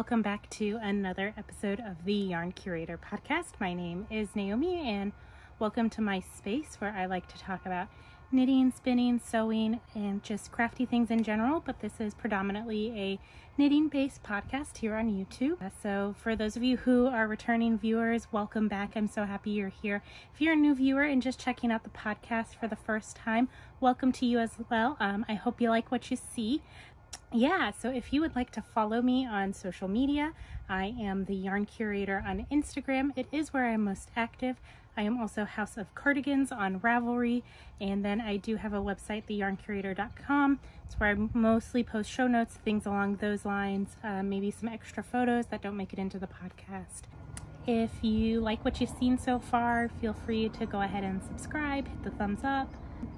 welcome back to another episode of the Yarn Curator podcast. My name is Naomi, and welcome to my space where I like to talk about knitting, spinning, sewing, and just crafty things in general. But this is predominantly a knitting based podcast here on YouTube. So, for those of you who are returning viewers, welcome back. I'm so happy you're here. If you're a new viewer and just checking out the podcast for the first time, welcome to you as well. Um, I hope you like what you see yeah, so if you would like to follow me on social media, I am the Yarn Curator on Instagram. It is where I'm most active. I am also House of Cardigans on Ravelry, and then I do have a website, theyarncurator.com. It's where I mostly post show notes, things along those lines, uh, maybe some extra photos that don't make it into the podcast. If you like what you've seen so far, feel free to go ahead and subscribe, hit the thumbs up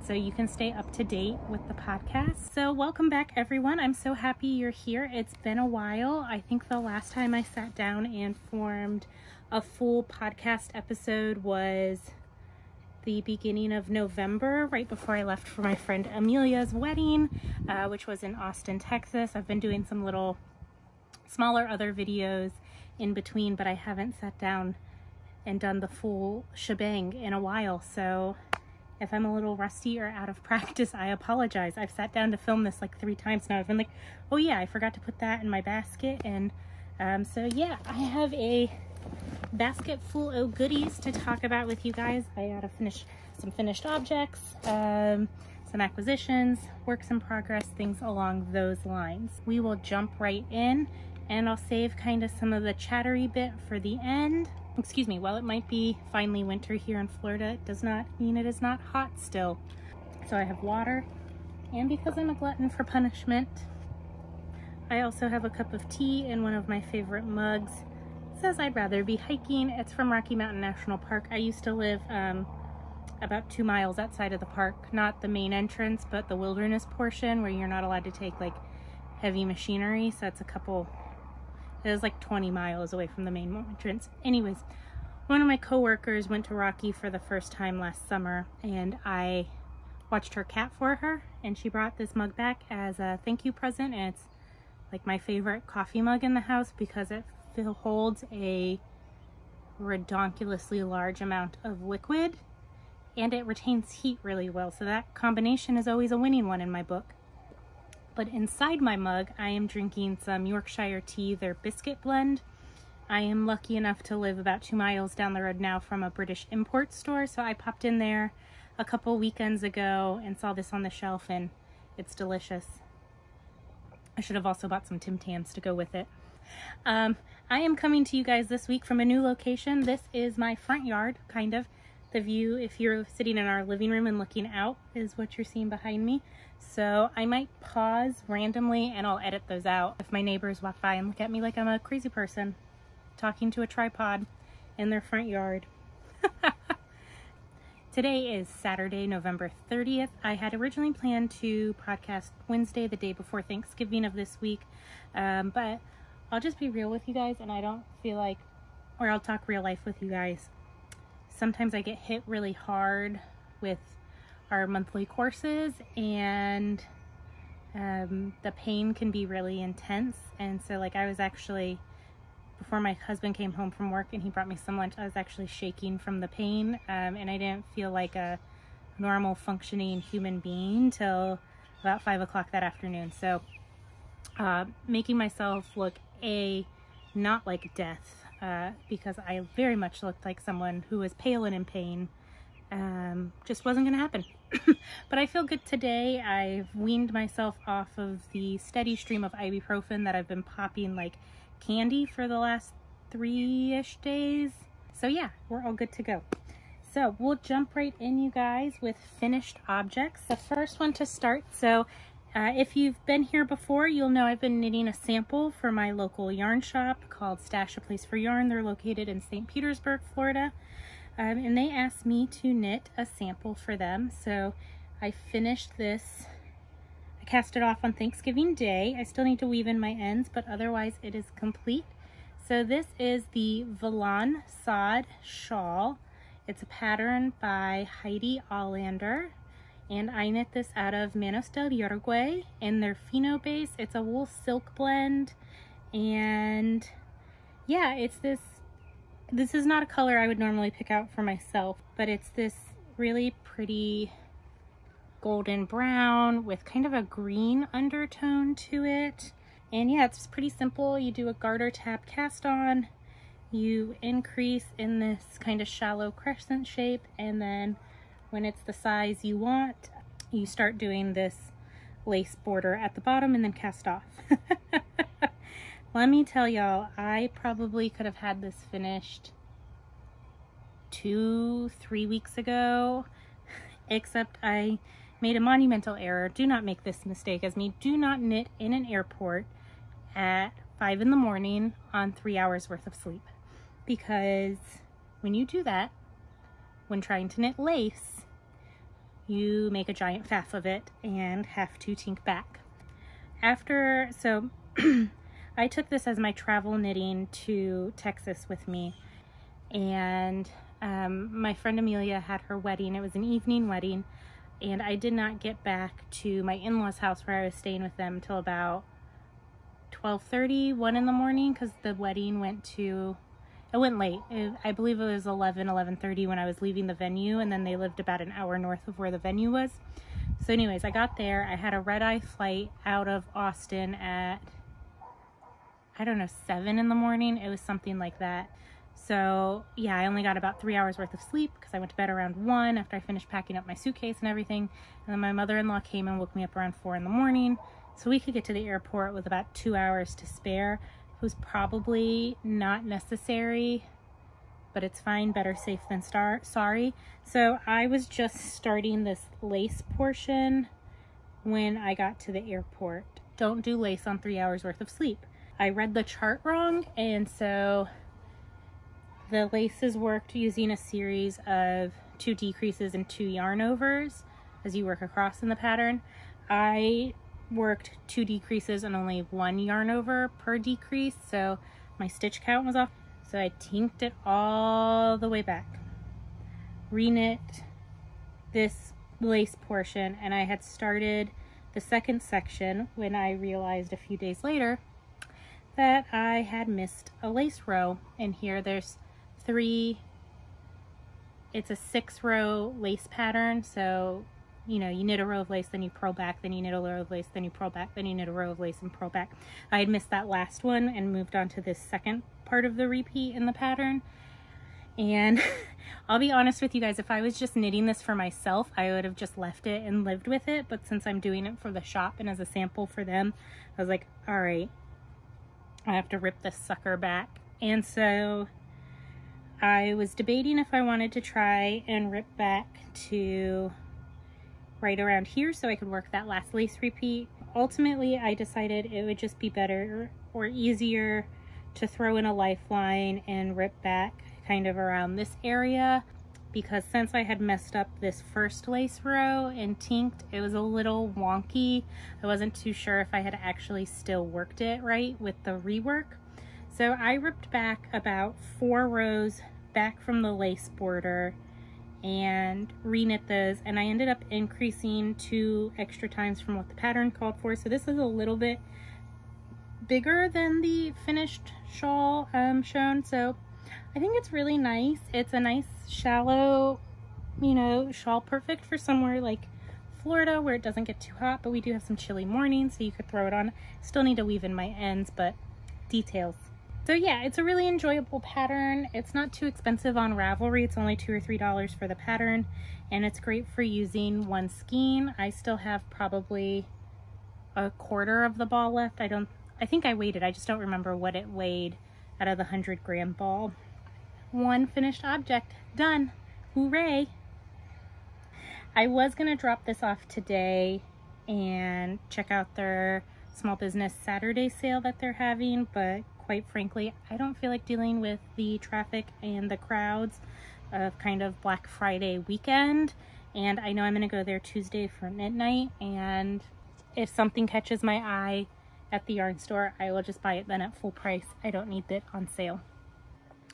so you can stay up to date with the podcast. So welcome back everyone. I'm so happy you're here. It's been a while. I think the last time I sat down and formed a full podcast episode was the beginning of November, right before I left for my friend Amelia's wedding, uh, which was in Austin, Texas. I've been doing some little smaller other videos in between, but I haven't sat down and done the full shebang in a while. So if I'm a little rusty or out of practice, I apologize. I've sat down to film this like three times now. I've been like, oh yeah, I forgot to put that in my basket. And um, so yeah, I have a basket full of goodies to talk about with you guys. I gotta finish some finished objects, um, some acquisitions, works in progress, things along those lines. We will jump right in and I'll save kind of some of the chattery bit for the end excuse me, while it might be finally winter here in Florida, it does not mean it is not hot still. So I have water, and because I'm a glutton for punishment, I also have a cup of tea in one of my favorite mugs. It says I'd rather be hiking. It's from Rocky Mountain National Park. I used to live um, about two miles outside of the park, not the main entrance, but the wilderness portion where you're not allowed to take like heavy machinery. So it's a couple it was like 20 miles away from the main entrance. Anyways, one of my coworkers went to Rocky for the first time last summer and I watched her cat for her and she brought this mug back as a thank you present and it's like my favorite coffee mug in the house because it holds a redonkulously large amount of liquid and it retains heat really well so that combination is always a winning one in my book. But inside my mug, I am drinking some Yorkshire tea, their biscuit blend. I am lucky enough to live about two miles down the road now from a British import store, so I popped in there a couple weekends ago and saw this on the shelf, and it's delicious. I should have also bought some Tim Tams to go with it. Um, I am coming to you guys this week from a new location. This is my front yard, kind of. The view, if you're sitting in our living room and looking out, is what you're seeing behind me. So I might pause randomly and I'll edit those out if my neighbors walk by and look at me like I'm a crazy person talking to a tripod in their front yard. Today is Saturday, November 30th. I had originally planned to podcast Wednesday, the day before Thanksgiving of this week, um, but I'll just be real with you guys and I don't feel like, or I'll talk real life with you guys sometimes I get hit really hard with our monthly courses and um, the pain can be really intense. And so like I was actually, before my husband came home from work and he brought me some lunch, I was actually shaking from the pain um, and I didn't feel like a normal functioning human being till about five o'clock that afternoon. So uh, making myself look a not like death uh, because I very much looked like someone who was pale and in pain. Um, just wasn't going to happen. but I feel good today. I've weaned myself off of the steady stream of ibuprofen that I've been popping like candy for the last three-ish days. So yeah, we're all good to go. So we'll jump right in, you guys, with finished objects. The first one to start, so uh, if you've been here before, you'll know I've been knitting a sample for my local yarn shop called Stash a Place for Yarn. They're located in St. Petersburg, Florida. Um, and they asked me to knit a sample for them. So I finished this. I cast it off on Thanksgiving Day. I still need to weave in my ends, but otherwise it is complete. So this is the Volan Sod Shawl. It's a pattern by Heidi Alander and I knit this out of Manos del Uruguay in their Fino base. It's a wool silk blend And yeah, it's this, this is not a color I would normally pick out for myself, but it's this really pretty golden brown with kind of a green undertone to it. And yeah, it's pretty simple. You do a garter tab cast on, you increase in this kind of shallow crescent shape, and then when it's the size you want, you start doing this lace border at the bottom and then cast off. Let me tell y'all, I probably could have had this finished two, three weeks ago, except I made a monumental error. Do not make this mistake as me. Do not knit in an airport at five in the morning on three hours worth of sleep. Because when you do that, when trying to knit lace, you make a giant faff of it and have to tink back. After, so I took this as my travel knitting to Texas with me and um, my friend Amelia had her wedding. It was an evening wedding and I did not get back to my in-laws house where I was staying with them till about 12:30, 1 in the morning because the wedding went to it went late. I believe it was 11, 11:30 when I was leaving the venue and then they lived about an hour north of where the venue was. So anyways, I got there. I had a red-eye flight out of Austin at I don't know, 7 in the morning. It was something like that. So yeah, I only got about three hours worth of sleep because I went to bed around one after I finished packing up my suitcase and everything. And then my mother-in-law came and woke me up around four in the morning. So we could get to the airport with about two hours to spare. Was probably not necessary, but it's fine. Better safe than star sorry. So I was just starting this lace portion when I got to the airport. Don't do lace on three hours worth of sleep. I read the chart wrong and so the laces worked using a series of two decreases and two yarn overs as you work across in the pattern. I worked two decreases and only one yarn over per decrease, so my stitch count was off. So I tinked it all the way back, reknit this lace portion, and I had started the second section when I realized a few days later that I had missed a lace row. And here there's three, it's a six row lace pattern. So, you know, you knit a row of lace, then you purl back, then you knit a row of lace, then you purl back, then you knit a row of lace and purl back. I had missed that last one and moved on to this second part of the repeat in the pattern. And I'll be honest with you guys, if I was just knitting this for myself, I would have just left it and lived with it. But since I'm doing it for the shop and as a sample for them, I was like, all right, I have to rip this sucker back. And so I was debating if I wanted to try and rip back to right around here so I could work that last lace repeat. Ultimately, I decided it would just be better or easier to throw in a lifeline and rip back kind of around this area because since I had messed up this first lace row and tinked, it was a little wonky. I wasn't too sure if I had actually still worked it right with the rework. So I ripped back about four rows back from the lace border and reknit those and I ended up increasing two extra times from what the pattern called for. So this is a little bit bigger than the finished shawl um, shown. So I think it's really nice. It's a nice shallow you know shawl perfect for somewhere like Florida where it doesn't get too hot but we do have some chilly mornings so you could throw it on. Still need to weave in my ends but details so yeah, it's a really enjoyable pattern. It's not too expensive on Ravelry. It's only two or three dollars for the pattern and it's great for using one skein. I still have probably a quarter of the ball left. I don't, I think I weighed it. I just don't remember what it weighed out of the 100 gram ball. One finished object, done. Hooray! I was gonna drop this off today and check out their small business Saturday sale that they're having, but quite frankly, I don't feel like dealing with the traffic and the crowds of kind of Black Friday weekend. And I know I'm going to go there Tuesday for midnight. And if something catches my eye at the yarn store, I will just buy it then at full price. I don't need it on sale.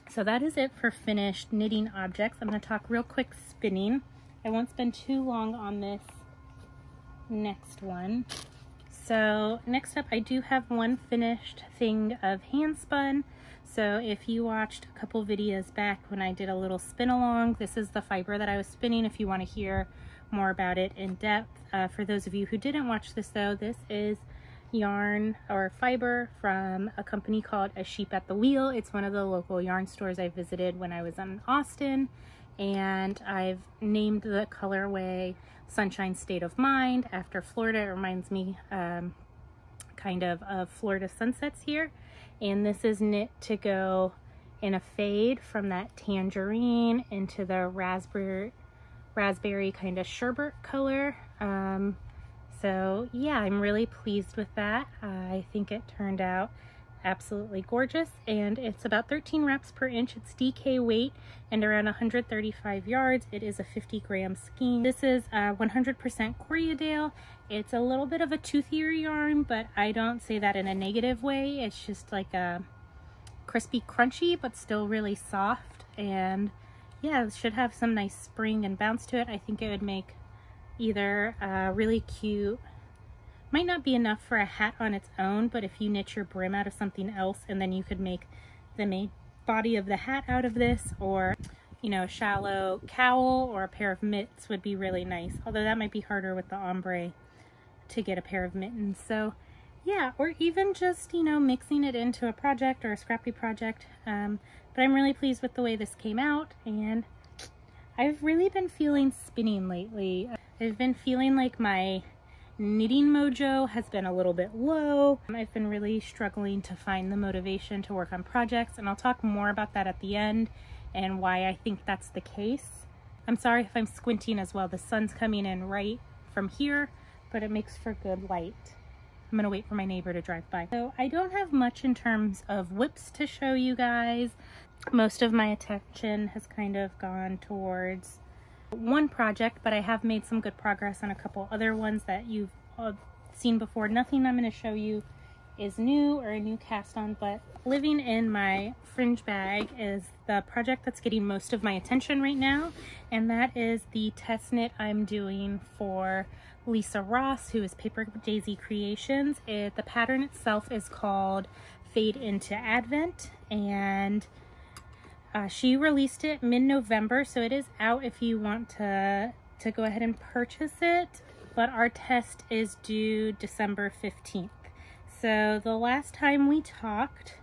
So that is it for finished knitting objects. I'm going to talk real quick spinning. I won't spend too long on this next one. So next up, I do have one finished thing of hand spun. So if you watched a couple videos back when I did a little spin along, this is the fiber that I was spinning if you want to hear more about it in depth. Uh, for those of you who didn't watch this though, this is yarn or fiber from a company called A Sheep at the Wheel. It's one of the local yarn stores I visited when I was in Austin and I've named the colorway Sunshine State of Mind after Florida. It reminds me um, kind of of Florida sunsets here. And this is knit to go in a fade from that tangerine into the raspberry raspberry kind of sherbet color. Um, so yeah, I'm really pleased with that. I think it turned out absolutely gorgeous and it's about 13 wraps per inch. It's DK weight and around 135 yards. It is a 50 gram skein. This is 100% Corriedale it's a little bit of a toothier yarn but I don't say that in a negative way. It's just like a crispy crunchy but still really soft. And yeah it should have some nice spring and bounce to it. I think it would make either a really cute might not be enough for a hat on its own, but if you knit your brim out of something else and then you could make the main body of the hat out of this or, you know, a shallow cowl or a pair of mitts would be really nice. Although that might be harder with the ombre to get a pair of mittens. So yeah, or even just, you know, mixing it into a project or a scrappy project. Um, but I'm really pleased with the way this came out and I've really been feeling spinning lately. I've been feeling like my knitting mojo has been a little bit low. I've been really struggling to find the motivation to work on projects and I'll talk more about that at the end and why I think that's the case. I'm sorry if I'm squinting as well. The sun's coming in right from here, but it makes for good light. I'm gonna wait for my neighbor to drive by. So I don't have much in terms of WIPs to show you guys. Most of my attention has kind of gone towards one project, but I have made some good progress on a couple other ones that you've uh, seen before. Nothing I'm going to show you is new or a new cast on, but living in my fringe bag is the project that's getting most of my attention right now, and that is the test knit I'm doing for Lisa Ross, who is Paper Daisy Creations. It, the pattern itself is called Fade into Advent, and uh, she released it mid-November, so it is out if you want to, to go ahead and purchase it. But our test is due December 15th. So the last time we talked,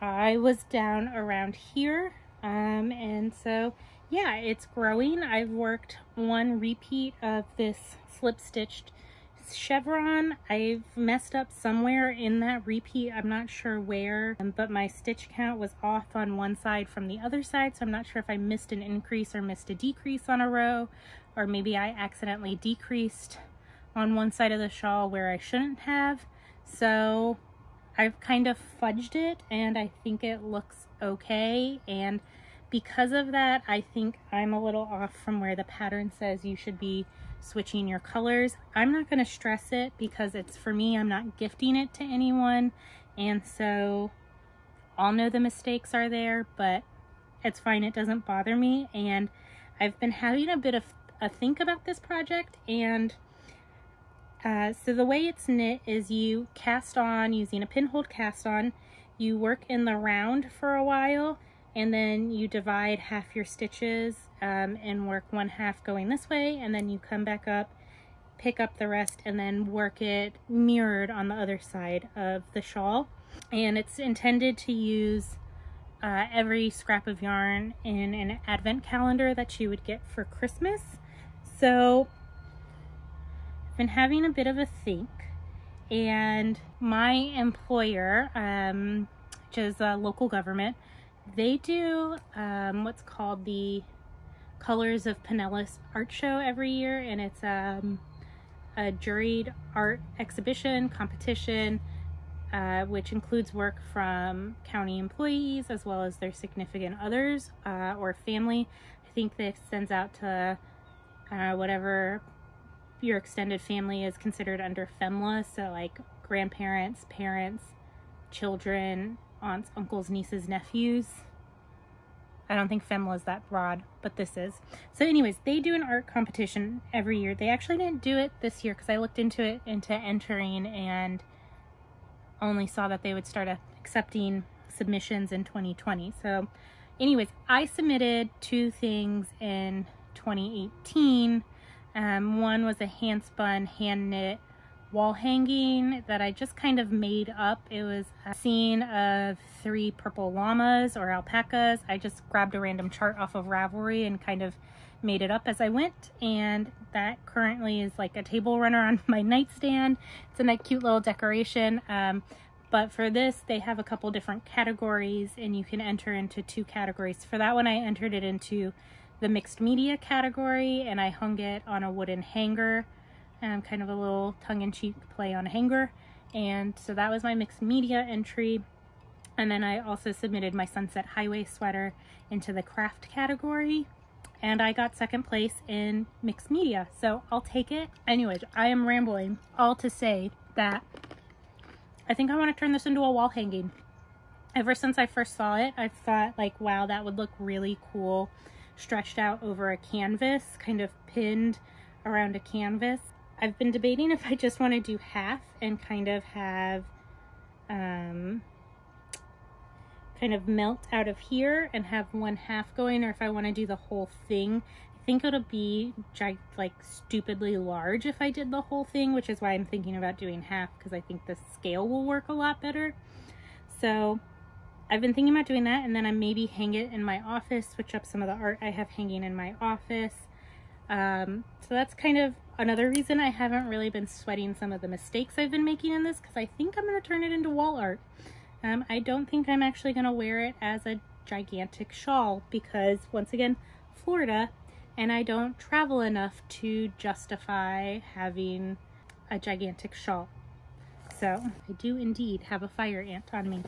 I was down around here. Um, and so, yeah, it's growing. I've worked one repeat of this slip-stitched chevron. I've messed up somewhere in that repeat. I'm not sure where, um, but my stitch count was off on one side from the other side. So I'm not sure if I missed an increase or missed a decrease on a row, or maybe I accidentally decreased on one side of the shawl where I shouldn't have. So I've kind of fudged it and I think it looks okay. And because of that, I think I'm a little off from where the pattern says you should be switching your colors. I'm not going to stress it because it's for me, I'm not gifting it to anyone. And so I'll know the mistakes are there, but it's fine. It doesn't bother me. And I've been having a bit of a think about this project. And uh, so the way it's knit is you cast on using a pinhole cast on, you work in the round for a while, and then you divide half your stitches um, and work one half going this way and then you come back up pick up the rest and then work it mirrored on the other side of the shawl. And it's intended to use uh, every scrap of yarn in an advent calendar that you would get for Christmas. So I've been having a bit of a think and my employer um, which is a local government they do um, what's called the Colors of Pinellas art show every year, and it's um, a juried art exhibition competition, uh, which includes work from county employees as well as their significant others uh, or family. I think this sends out to uh, whatever your extended family is considered under FMLA, so like grandparents, parents, children, aunts, uncles, nieces, nephews. I don't think FMLA is that broad, but this is. So anyways, they do an art competition every year. They actually didn't do it this year because I looked into it, into entering and only saw that they would start accepting submissions in 2020. So anyways, I submitted two things in 2018. Um, one was a hand spun, hand knit wall hanging that I just kind of made up. It was a scene of three purple llamas or alpacas. I just grabbed a random chart off of Ravelry and kind of made it up as I went. And that currently is like a table runner on my nightstand. It's a nice, cute little decoration. Um, but for this, they have a couple different categories and you can enter into two categories. For that one, I entered it into the mixed media category and I hung it on a wooden hanger um, kind of a little tongue-in-cheek play on a hanger. And so that was my mixed media entry. And then I also submitted my Sunset Highway sweater into the craft category. And I got second place in mixed media. So I'll take it. Anyways, I am rambling all to say that I think I want to turn this into a wall hanging. Ever since I first saw it, I thought like, wow, that would look really cool stretched out over a canvas, kind of pinned around a canvas. I've been debating if I just want to do half and kind of have um, kind of melt out of here and have one half going or if I want to do the whole thing. I think it'll be like stupidly large if I did the whole thing, which is why I'm thinking about doing half because I think the scale will work a lot better. So I've been thinking about doing that and then I maybe hang it in my office, switch up some of the art I have hanging in my office. Um, so that's kind of another reason I haven't really been sweating some of the mistakes I've been making in this because I think I'm going to turn it into wall art. Um, I don't think I'm actually going to wear it as a gigantic shawl because once again, Florida, and I don't travel enough to justify having a gigantic shawl. So I do indeed have a fire ant on me.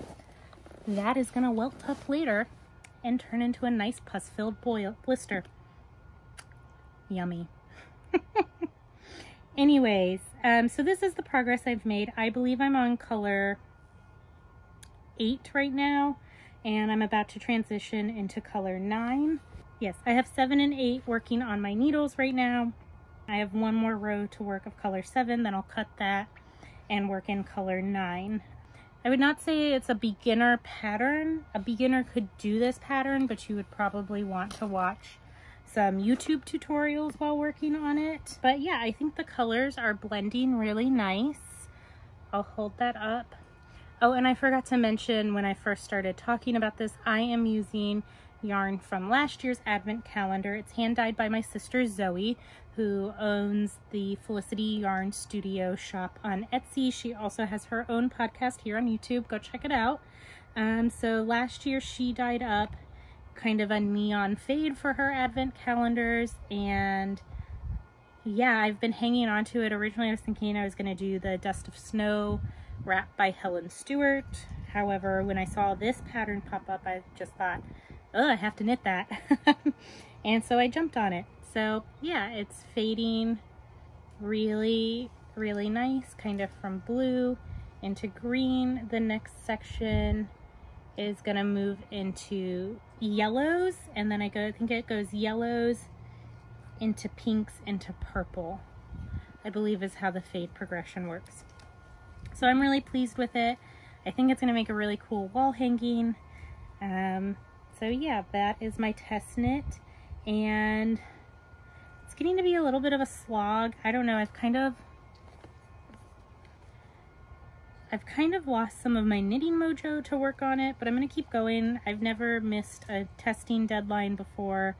That is going to welt up later and turn into a nice pus-filled boil blister. Yummy. Anyways, um, so this is the progress I've made. I believe I'm on color 8 right now, and I'm about to transition into color 9. Yes, I have 7 and 8 working on my needles right now. I have one more row to work of color 7, then I'll cut that and work in color 9. I would not say it's a beginner pattern. A beginner could do this pattern, but you would probably want to watch some YouTube tutorials while working on it. But yeah, I think the colors are blending really nice. I'll hold that up. Oh, and I forgot to mention when I first started talking about this, I am using yarn from last year's advent calendar. It's hand dyed by my sister Zoe, who owns the Felicity Yarn Studio shop on Etsy. She also has her own podcast here on YouTube. Go check it out. Um, so last year she dyed up kind of a neon fade for her advent calendars and yeah I've been hanging on to it. Originally I was thinking I was going to do the dust of snow wrap by Helen Stewart. However when I saw this pattern pop up I just thought oh I have to knit that. And so I jumped on it. So yeah it's fading really really nice kind of from blue into green. The next section is going to move into yellows and then I go I think it goes yellows into pinks into purple I believe is how the fade progression works. So I'm really pleased with it. I think it's going to make a really cool wall hanging. Um, so yeah that is my test knit and it's getting to be a little bit of a slog. I don't know I've kind of I've kind of lost some of my knitting mojo to work on it, but I'm going to keep going. I've never missed a testing deadline before.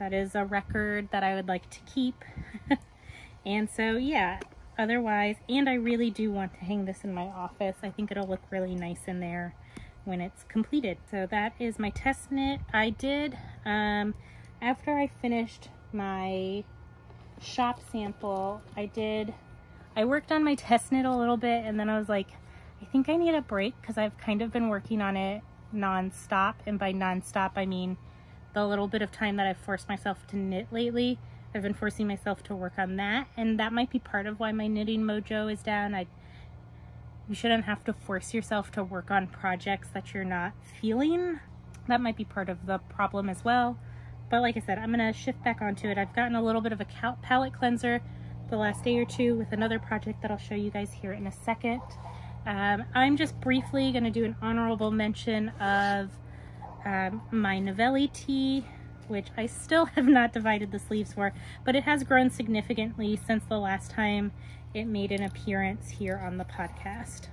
That is a record that I would like to keep. and so, yeah, otherwise, and I really do want to hang this in my office. I think it'll look really nice in there when it's completed. So that is my test knit. I did, um, after I finished my shop sample, I did I worked on my test knit a little bit and then I was like, I think I need a break because I've kind of been working on it non-stop. And by non-stop, I mean the little bit of time that I've forced myself to knit lately. I've been forcing myself to work on that. And that might be part of why my knitting mojo is down. I, you shouldn't have to force yourself to work on projects that you're not feeling. that might be part of the problem as well. But like I said, I'm going to shift back onto it. I've gotten a little bit of a palette cleanser the last day or two with another project that I'll show you guys here in a second. Um, I'm just briefly going to do an honorable mention of um, my Navelli tee, which I still have not divided the sleeves for, but it has grown significantly since the last time it made an appearance here on the podcast.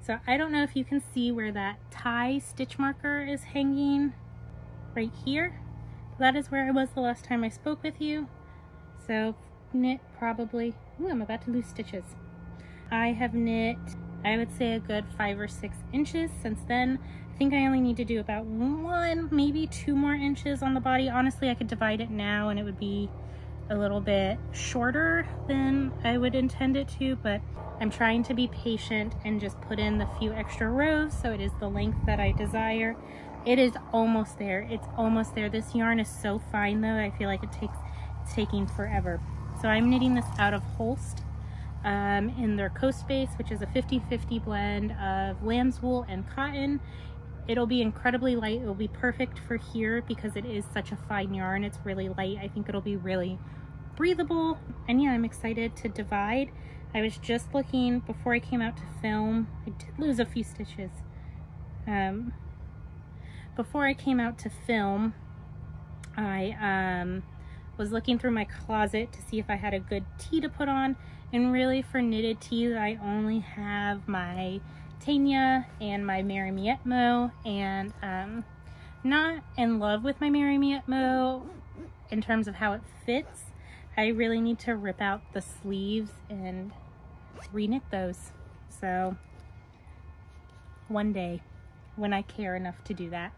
So I don't know if you can see where that tie stitch marker is hanging right here. That is where I was the last time I spoke with you. So knit probably, ooh, I'm about to lose stitches. I have knit, I would say a good five or six inches since then. I think I only need to do about one, maybe two more inches on the body. Honestly, I could divide it now and it would be a little bit shorter than I would intend it to, but I'm trying to be patient and just put in the few extra rows so it is the length that I desire. It is almost there. It's almost there. This yarn is so fine though. I feel like it takes it's taking forever. So I'm knitting this out of Holst um, in their Coast Base, which is a 50-50 blend of lamb's wool and cotton. It'll be incredibly light. It'll be perfect for here because it is such a fine yarn. It's really light. I think it'll be really breathable. And yeah, I'm excited to divide. I was just looking before I came out to film. I did lose a few stitches. Um, before I came out to film, I um, was looking through my closet to see if I had a good tee to put on. And really for knitted tees, I only have my Tanya and my Mary Mietmo and um, not in love with my Mary Mietmo in terms of how it fits. I really need to rip out the sleeves and reknit those. So one day when I care enough to do that.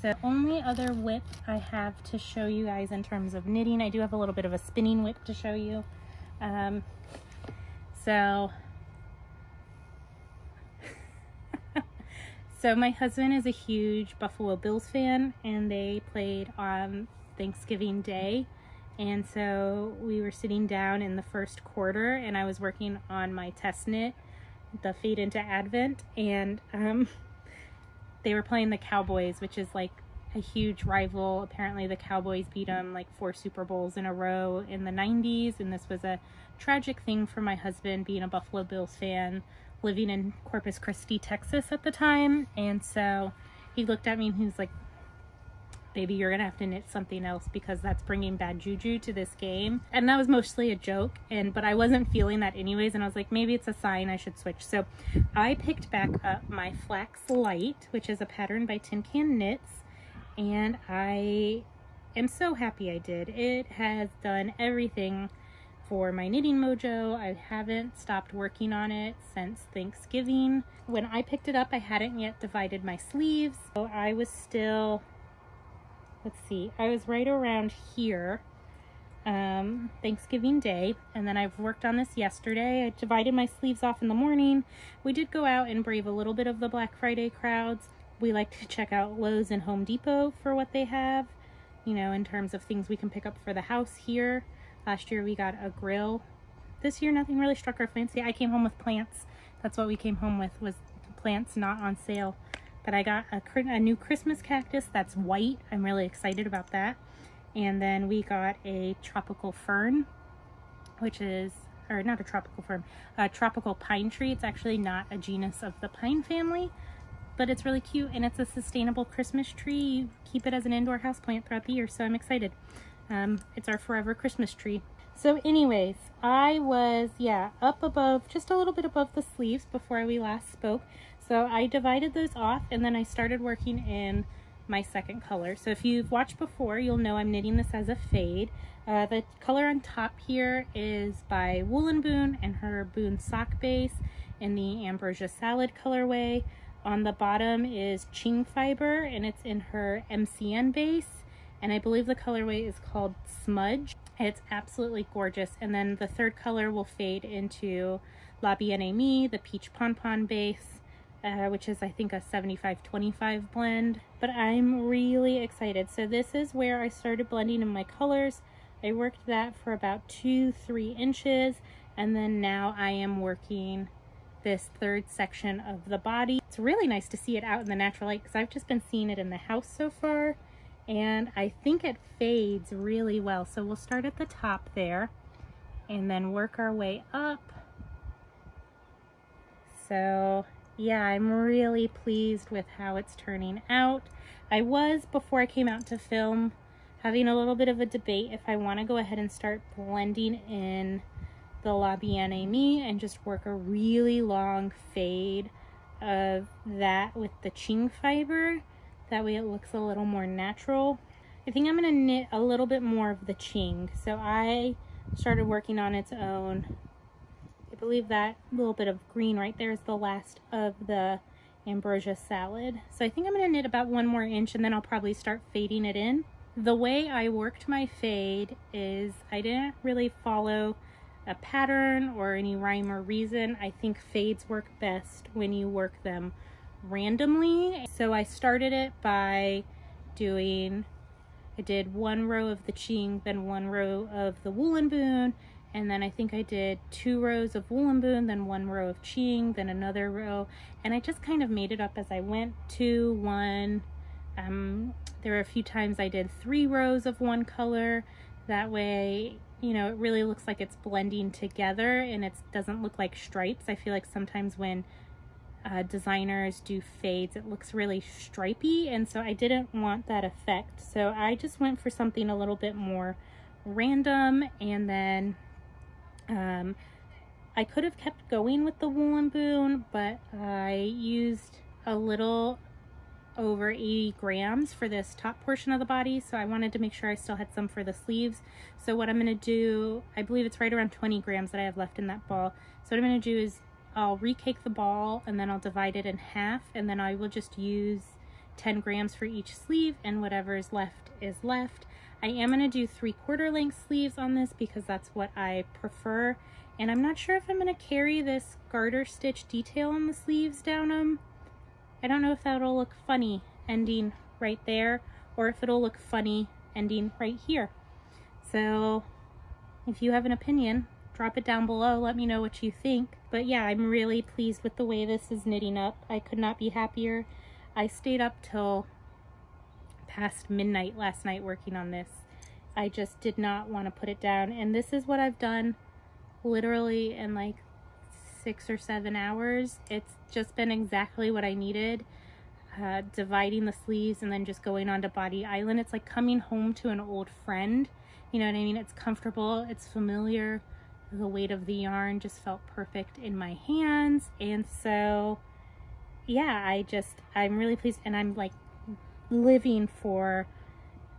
So only other WIP I have to show you guys in terms of knitting, I do have a little bit of a spinning WIP to show you. Um, so So my husband is a huge Buffalo Bills fan and they played on Thanksgiving Day. And so we were sitting down in the first quarter and I was working on my test knit, the Fade into Advent, and um, they were playing the Cowboys, which is like a huge rival. Apparently the Cowboys beat them like four Super Bowls in a row in the 90s and this was a tragic thing for my husband being a Buffalo Bills fan living in Corpus Christi, Texas at the time. And so he looked at me and he was like, baby, you're to have to knit something else because that's bringing bad juju to this game. And that was mostly a joke. And, but I wasn't feeling that anyways. And I was like, maybe it's a sign I should switch. So I picked back up my Flax Light, which is a pattern by Tin Can Knits. And I am so happy I did. It has done everything for my knitting mojo. I haven't stopped working on it since Thanksgiving. When I picked it up, I hadn't yet divided my sleeves. So I was still, let's see, I was right around here um, Thanksgiving Day. And then I've worked on this yesterday. I divided my sleeves off in the morning. We did go out and brave a little bit of the Black Friday crowds. We like to check out Lowe's and Home Depot for what they have, you know, in terms of things we can pick up for the house here. Last year we got a grill. This year nothing really struck our fancy. I came home with plants. That's what we came home with was plants not on sale. But I got a, a new Christmas cactus that's white. I'm really excited about that. And then we got a tropical fern, which is, or not a tropical fern, a tropical pine tree. It's actually not a genus of the pine family, but it's really cute and it's a sustainable Christmas tree. You keep it as an indoor house plant throughout the year, so I'm excited. Um, it's our forever Christmas tree. So anyways, I was, yeah, up above, just a little bit above the sleeves before we last spoke. So I divided those off and then I started working in my second color. So if you've watched before, you'll know I'm knitting this as a fade. Uh, the color on top here is by Woolen & Boon and her Boon sock base in the Ambrosia Salad colorway. On the bottom is Qing Fiber and it's in her MCN base and I believe the colorway is called Smudge. It's absolutely gorgeous. And then the third color will fade into La Bien-Aimée, the Peach Pon Pon base, uh, which is I think a 75-25 blend. But I'm really excited. So this is where I started blending in my colors. I worked that for about two, three inches. And then now I am working this third section of the body. It's really nice to see it out in the natural light because I've just been seeing it in the house so far and I think it fades really well. So we'll start at the top there and then work our way up. So yeah, I'm really pleased with how it's turning out. I was, before I came out to film, having a little bit of a debate if I want to go ahead and start blending in the La Bien Aimee and just work a really long fade of that with the Qing fiber. That way it looks a little more natural. I think I'm going to knit a little bit more of the Qing. So I started working on its own. I believe that little bit of green right there is the last of the ambrosia salad. So I think I'm going to knit about one more inch and then I'll probably start fading it in. The way I worked my fade is I didn't really follow a pattern or any rhyme or reason. I think fades work best when you work them randomly. So I started it by doing, I did one row of the Qing, then one row of the Woolen Boon, and then I think I did two rows of Woolen Boon, then one row of Qing, then another row, and I just kind of made it up as I went, two, one, um, there were a few times I did three rows of one color, that way, you know, it really looks like it's blending together and it doesn't look like stripes. I feel like sometimes when uh, designers do fades, it looks really stripy, and so I didn't want that effect. So I just went for something a little bit more random, and then um, I could have kept going with the woolen boon, but I used a little over 80 grams for this top portion of the body so I wanted to make sure I still had some for the sleeves. So what I'm going to do I believe it's right around 20 grams that I have left in that ball. So what I'm going to do is I'll recake the ball and then I'll divide it in half and then I will just use 10 grams for each sleeve and whatever is left is left. I am going to do three quarter length sleeves on this because that's what I prefer and I'm not sure if I'm going to carry this garter stitch detail on the sleeves down them I don't know if that'll look funny ending right there or if it'll look funny ending right here. So if you have an opinion, drop it down below. Let me know what you think. But yeah, I'm really pleased with the way this is knitting up. I could not be happier. I stayed up till past midnight last night working on this. I just did not want to put it down. And this is what I've done literally in like six or seven hours. It's just been exactly what I needed. Uh, dividing the sleeves and then just going on to Body Island. It's like coming home to an old friend. You know what I mean? It's comfortable, it's familiar. The weight of the yarn just felt perfect in my hands. And so, yeah, I just, I'm really pleased. And I'm like living for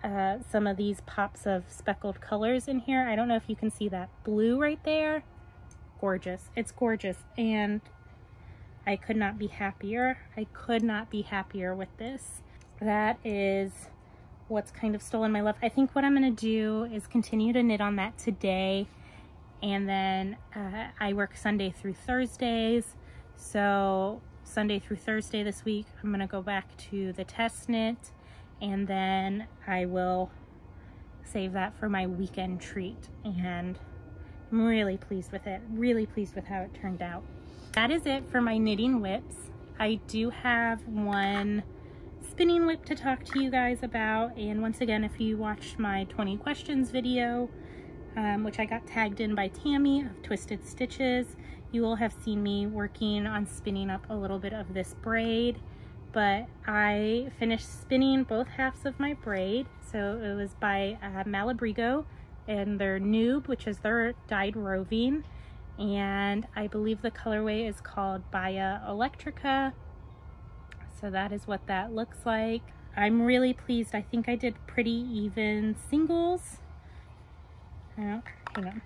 uh, some of these pops of speckled colors in here. I don't know if you can see that blue right there gorgeous. It's gorgeous. And I could not be happier. I could not be happier with this. That is what's kind of stolen my love. I think what I'm going to do is continue to knit on that today. And then uh, I work Sunday through Thursdays. So Sunday through Thursday this week, I'm going to go back to the test knit. And then I will save that for my weekend treat. And I'm really pleased with it. Really pleased with how it turned out. That is it for my knitting WIPs. I do have one spinning WIP to talk to you guys about. And once again, if you watched my 20 questions video, um, which I got tagged in by Tammi of Twisted Stitches, you will have seen me working on spinning up a little bit of this braid. But I finished spinning both halves of my braid. So it was by uh, Malabrigo and their Nube, which is their dyed roving. And I believe the colorway is called Baya Electrica. So that is what that looks like. I'm really pleased. I think I did pretty even singles. Oh, hang on.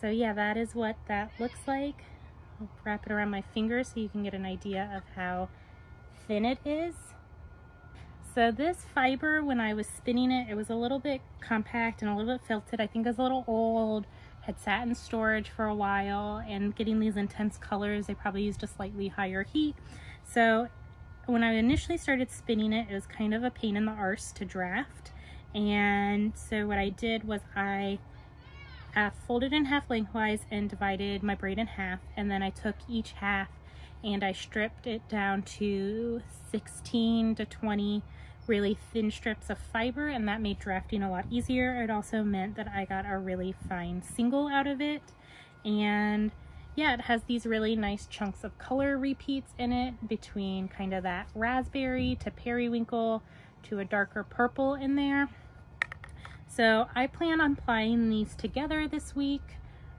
So yeah, that is what that looks like. I'll wrap it around my finger so you can get an idea of how thin it is. So this fiber, when I was spinning it, it was a little bit compact and a little bit felted. I think it was a little old, had sat in storage for a while, and getting these intense colors, they probably used a slightly higher heat. So when I initially started spinning it, it was kind of a pain in the arse to draft. And so what I did was I uh, folded in half lengthwise and divided my braid in half. And then I took each half and I stripped it down to 16 to 20 really thin strips of fiber and that made drafting a lot easier. It also meant that I got a really fine single out of it. And yeah, it has these really nice chunks of color repeats in it between kind of that raspberry to periwinkle to a darker purple in there. So I plan on plying these together this week,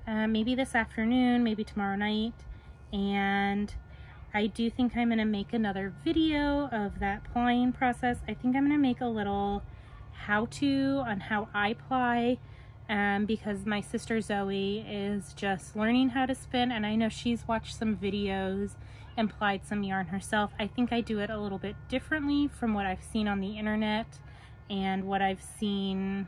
uh, maybe this afternoon, maybe tomorrow night. And I do think I'm going to make another video of that plying process. I think I'm going to make a little how-to on how I ply um, because my sister Zoe is just learning how to spin and I know she's watched some videos and plied some yarn herself. I think I do it a little bit differently from what I've seen on the internet and what I've seen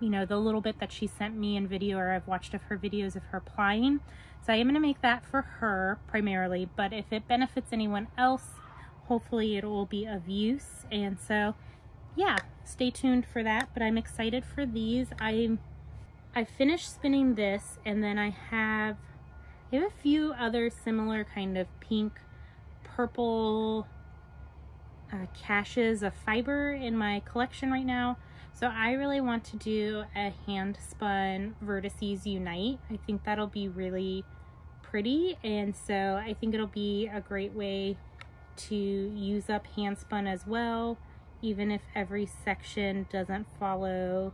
you know, the little bit that she sent me in video or I've watched of her videos of her plying. So I am going to make that for her primarily, but if it benefits anyone else, hopefully it will be of use. And so, yeah, stay tuned for that, but I'm excited for these. I I finished spinning this and then I have, I have a few other similar kind of pink, purple uh, caches of fiber in my collection right now. So I really want to do a hand spun Vertices Unite. I think that'll be really pretty and so I think it'll be a great way to use up hand spun as well even if every section doesn't follow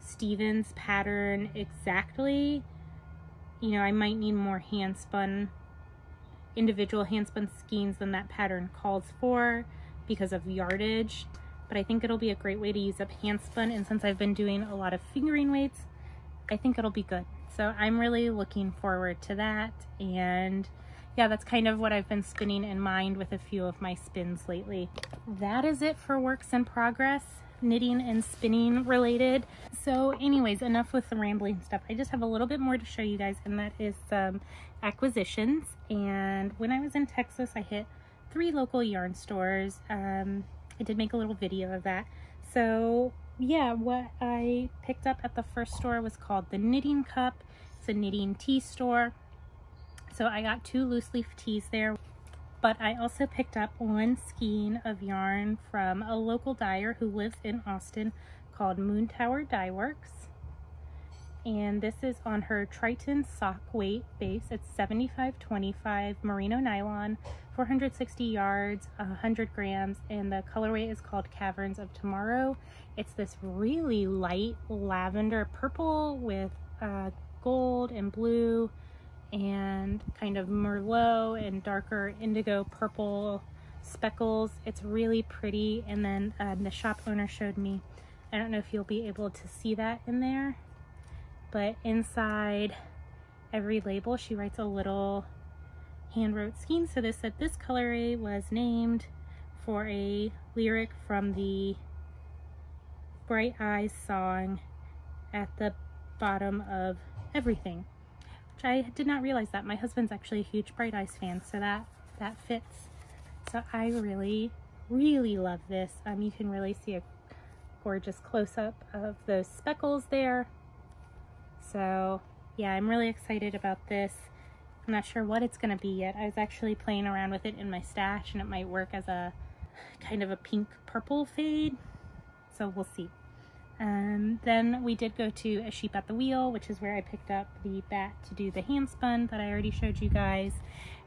Stephen's pattern exactly. You know, I might need more hand spun, individual hand spun skeins than that pattern calls for because of yardage but I think it'll be a great way to use up hand spun and since I've been doing a lot of fingering weights I think it'll be good. So I'm really looking forward to that and yeah that's kind of what I've been spinning in mind with a few of my spins lately. That is it for works in progress knitting and spinning related. So anyways enough with the rambling stuff. I just have a little bit more to show you guys and that is some acquisitions and when I was in Texas I hit three local yarn stores um, I did make a little video of that. So yeah, what I picked up at the first store was called the Knitting Cup. It's a knitting tea store. So I got two loose leaf teas there. But I also picked up one skein of yarn from a local dyer who lives in Austin called Moontower Dyeworks and this is on her Triton sock weight base. It's 7525 merino nylon, 460 yards, 100 grams, and the colorway is called Caverns of Tomorrow. It's this really light lavender purple with uh, gold and blue and kind of merlot and darker indigo purple speckles. It's really pretty. And then uh, the shop owner showed me, I don't know if you'll be able to see that in there but inside every label she writes a little hand wrote scheme. So this said this colorway was named for a lyric from the Bright Eyes song at the bottom of everything. Which I did not realize that. My husband's actually a huge Bright Eyes fan, so that that fits. So I really, really love this. Um, you can really see a gorgeous close-up of those speckles there. So yeah, I'm really excited about this. I'm not sure what it's going to be yet. I was actually playing around with it in my stash and it might work as a kind of a pink purple fade. So we'll see. Um, then we did go to A Sheep at the Wheel, which is where I picked up the bat to do the hand spun that I already showed you guys.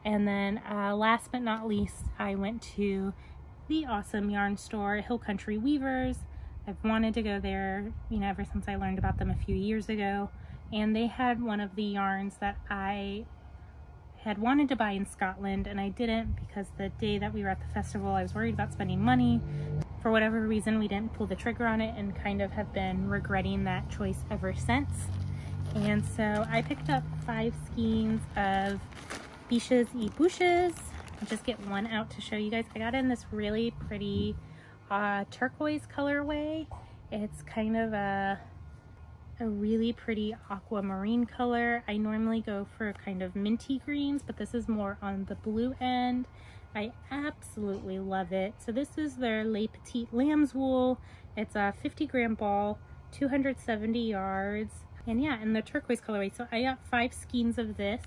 And then uh, last but not least, I went to the awesome yarn store, Hill Country Weavers. I've wanted to go there, you know, ever since I learned about them a few years ago and they had one of the yarns that I had wanted to buy in Scotland and I didn't because the day that we were at the festival I was worried about spending money. For whatever reason we didn't pull the trigger on it and kind of have been regretting that choice ever since. And so I picked up five skeins of Biches e Bûches. I'll just get one out to show you guys. I got in this really pretty uh, turquoise colorway. It's kind of a a really pretty aquamarine color. I normally go for kind of minty greens, but this is more on the blue end. I absolutely love it. So this is their Le Petit Lambswool. It's a 50 gram ball, 270 yards, And yeah, in the turquoise colorway. So I got five skeins of this.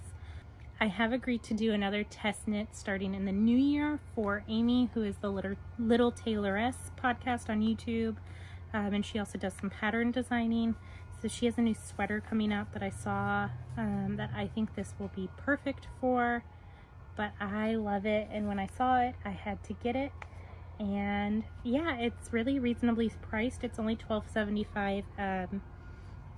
I have agreed to do another test knit starting in the new year for Amy, who is the Little, Little Tailoress podcast on YouTube. Um, and she also does some pattern designing. So she has a new sweater coming out that I saw um, that I think this will be perfect for. But I love it. And when I saw it, I had to get it. And yeah, it's really reasonably priced. It's only $12.75 um,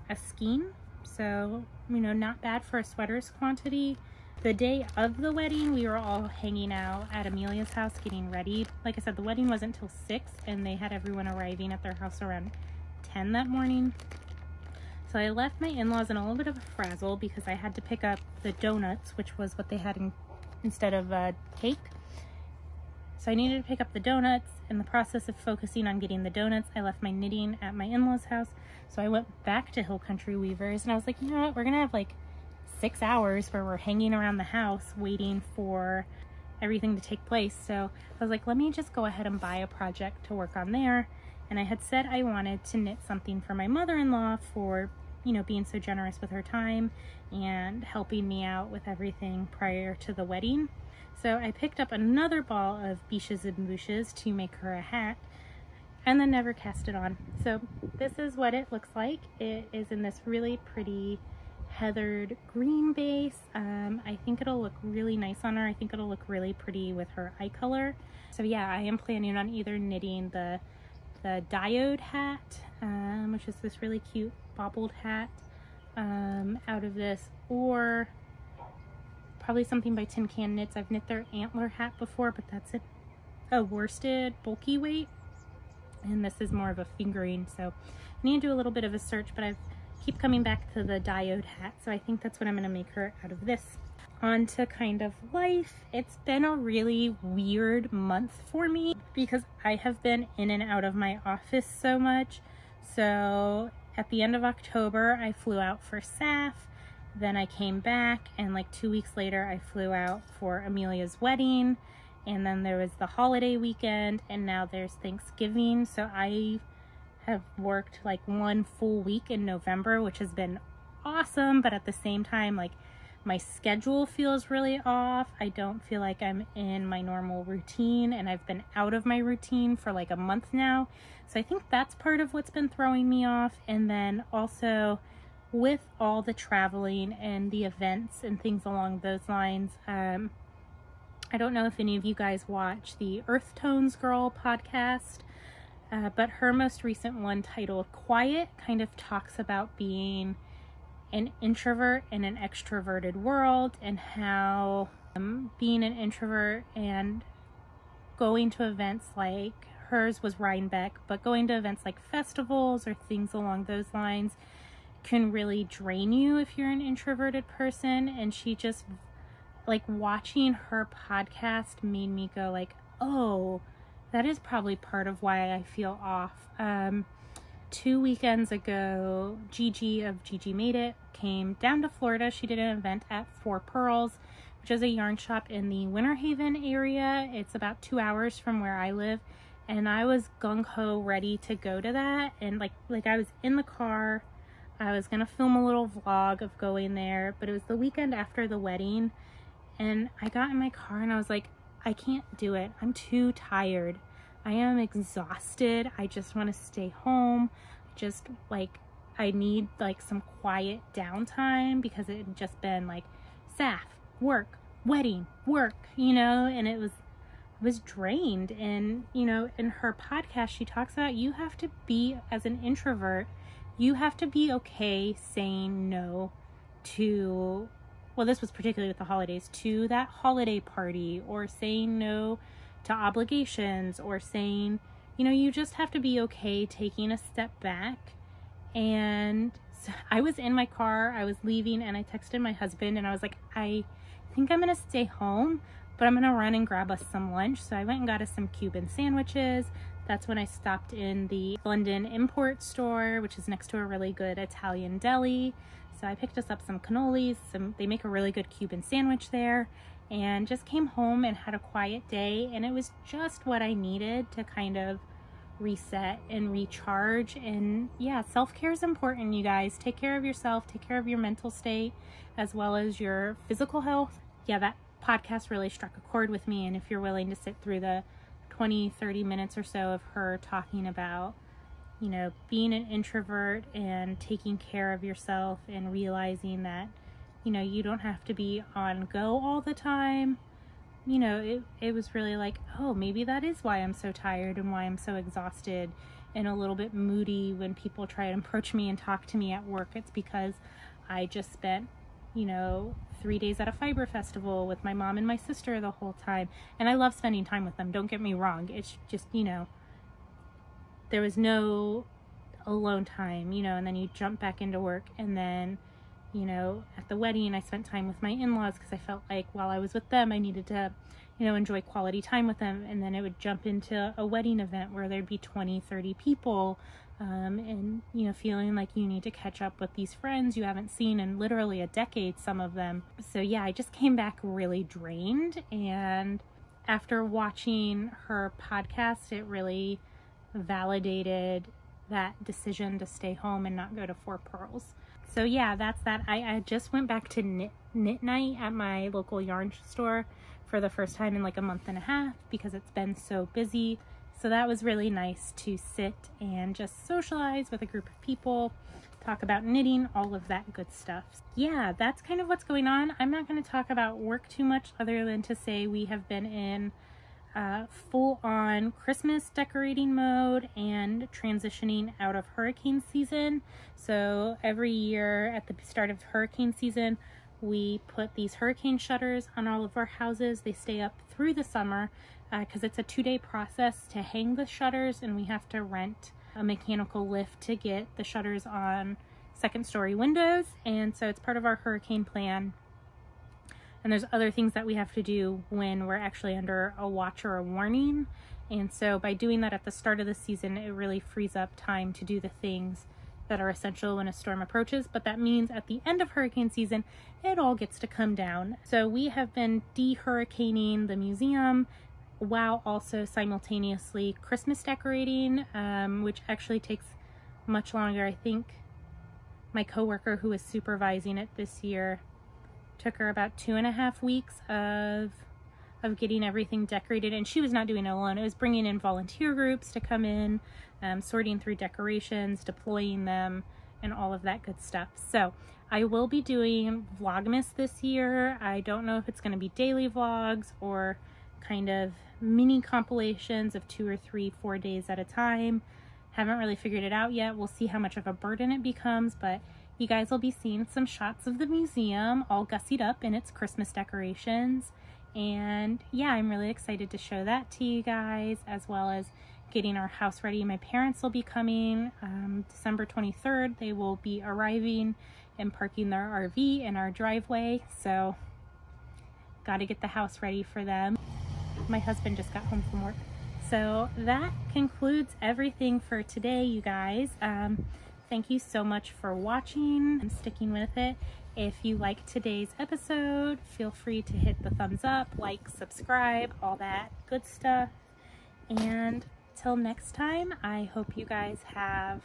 a skein. So, you know, not bad for a sweaters quantity. The day of the wedding, we were all hanging out at Amelia's house getting ready. Like I said, the wedding wasn't until 6 and they had everyone arriving at their house around 10 that morning. So I left my in-laws in a little bit of a frazzle because I had to pick up the donuts, which was what they had in, instead of a cake. So I needed to pick up the donuts. In the process of focusing on getting the donuts, I left my knitting at my in-laws house. So I went back to Hill Country Weavers and I was like, you know what, we're gonna have like six hours where we're hanging around the house waiting for everything to take place. So I was like, let me just go ahead and buy a project to work on there. And I had said I wanted to knit something for my mother-in-law for, you know, being so generous with her time and helping me out with everything prior to the wedding. So I picked up another ball of Biches and Bûches to make her a hat and then never cast it on. So this is what it looks like. It is in this really pretty heathered green base. Um, I think it'll look really nice on her. I think it'll look really pretty with her eye color. So yeah, I am planning on either knitting the the diode hat, um, which is this really cute bobbled hat um, out of this, or probably something by Tin Can Knits. I've knit their antler hat before, but that's a, worsted bulky weight. And this is more of a fingering, so I need to do a little bit of a search, but I've keep coming back to the diode hat, so I think that's what I'm going to make her out of this. On to kind of life. It's been a really weird month for me because I have been in and out of my office so much. So at the end of October, I flew out for SAFF. Then I came back and like two weeks later, I flew out for Amelia's wedding. And then there was the holiday weekend and now there's Thanksgiving. So I have worked like one full week in November, which has been awesome. But at the same time, like my schedule feels really off. I don't feel like I'm in my normal routine and I've been out of my routine for like a month now. So I think that's part of what's been throwing me off. And then also with all the traveling and the events and things along those lines, um, I don't know if any of you guys watch the Earthtones Girl podcast. Uh, but her most recent one titled Quiet kind of talks about being an introvert in an extroverted world and how um, being an introvert and going to events like hers was Rhinebeck, but going to events like festivals or things along those lines can really drain you if you're an introverted person. And she just, like, watching her podcast made me go, like, oh, that is probably part of why I feel off. Um, two weekends ago, Gigi of GG Made It came down to Florida. She did an event at Four Purls, which is a yarn shop in the Winter Haven area. It's about two hours from where I live. And I was gung ho ready to go to that. And like, like I was in the car. I was gonna film a little vlog of going there, but it was the weekend after the wedding. And I got in my car and I was like, I can't do it. I'm too tired. I am exhausted. I just want to stay home. Just like I need like some quiet downtime because it had just been like SAFF, work, wedding, work, you know, and it was was drained and you know in her podcast she talks about you have to be as an introvert you have to be okay saying no to well, this was particularly with the holidays, to that holiday party or saying no to obligations or saying, you know, you just have to be okay taking a step back. And so I was in my car, I was leaving, and I texted my husband and I was like, I think I'm to stay home, but I'm to run and grab us some lunch. So I went and got us some Cuban sandwiches. That's when I stopped in the London import store, which is next to a really good Italian deli. So I picked us up some cannolis, some, they make a really good Cuban sandwich there, and just came home and had a quiet day. And it was just what I needed to kind of reset and recharge. And yeah, self care is important, you guys. Take care of yourself, take care of your mental state, as well as your physical health. Yeah, that podcast really struck a chord with me. And if you're willing to sit through the 20, 30 minutes or so of her talking about, you know, being an introvert and taking care of yourself and realizing that, you know, you don't have to be on go all the time you know, it, it was really like, oh, maybe that is why I'm so tired and why I'm so exhausted and a little bit moody when people try and approach me and talk to me at work. It's because I just spent, you know, three days at a fiber festival with my mom and my sister the whole time. And I love spending time with them, don't get me wrong. It's just, you know, there was no alone time, you know, and then you jump back into work and then you know, at the wedding, I spent time with my in laws because I felt like while I was with them, I needed to, you know, enjoy quality time with them. And then it would jump into a wedding event where there'd be 20, 30 people. Um, and, you know, feeling like you need to catch up with these friends you haven't seen in literally a decade, some of them. So, yeah, I just came back really drained. And after watching her podcast, it really validated that decision to stay home and not go to Four Purls so yeah, that's that. I, I just went back to knit, knit night at my local yarn store for the first time in like a month and a half because it's been so busy. So that was really nice to sit and just socialize with a group of people, talk about knitting, all of that good stuff. Yeah, that's kind of what's going on. I'm not going to talk about work too much other than to say we have been in uh, full on Christmas decorating mode and transitioning out of hurricane season. So every year at the start of hurricane season, we put these hurricane shutters on all of our houses. They stay up through the summer because uh, it's a two day process to hang the shutters and we have to rent a mechanical lift to get the shutters on second story windows. And so it's part of our hurricane plan and there's other things that we have to do when we're actually under a watch or a warning. And so by doing that at the start of the season, it really frees up time to do the things that are essential when a storm approaches. But that means at the end of hurricane season, it all gets to come down. So we have been de-hurricaning the museum while also simultaneously Christmas decorating, um, which actually takes much longer. I think my coworker who is supervising it this year Took her about two and a half weeks of of getting everything decorated and she was not doing it alone. It was bringing in volunteer groups to come in, um, sorting through decorations, deploying them, and all of that good stuff. So I will be doing Vlogmas this year. I don't know if it's going to be daily vlogs or kind of mini compilations of two or three, four days at a time. Haven't really figured it out yet. We'll see how much of a burden it becomes, but you guys will be seeing some shots of the museum all gussied up in its Christmas decorations. And yeah, I'm really excited to show that to you guys as well as getting our house ready. My parents will be coming um, December 23rd. They will be arriving and parking their RV in our driveway. So got to get the house ready for them. My husband just got home from work. So that concludes everything for today, you guys. Um, Thank you so much for watching and sticking with it. If you like today's episode, feel free to hit the thumbs up, like, subscribe, all that good stuff. And till next time, I hope you guys have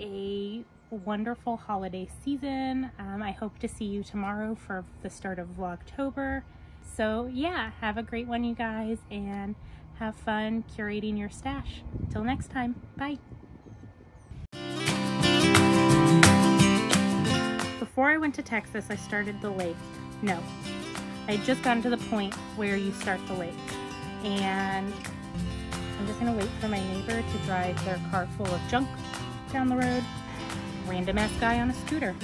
a wonderful holiday season. Um, I hope to see you tomorrow for the start of Vlogtober. So yeah, have a great one, you guys, and have fun curating your stash. Till next time, bye. Before I went to Texas, I started the lake. No, I had just gotten to the point where you start the lake. And I'm just gonna wait for my neighbor to drive their car full of junk down the road. Random ass guy on a scooter.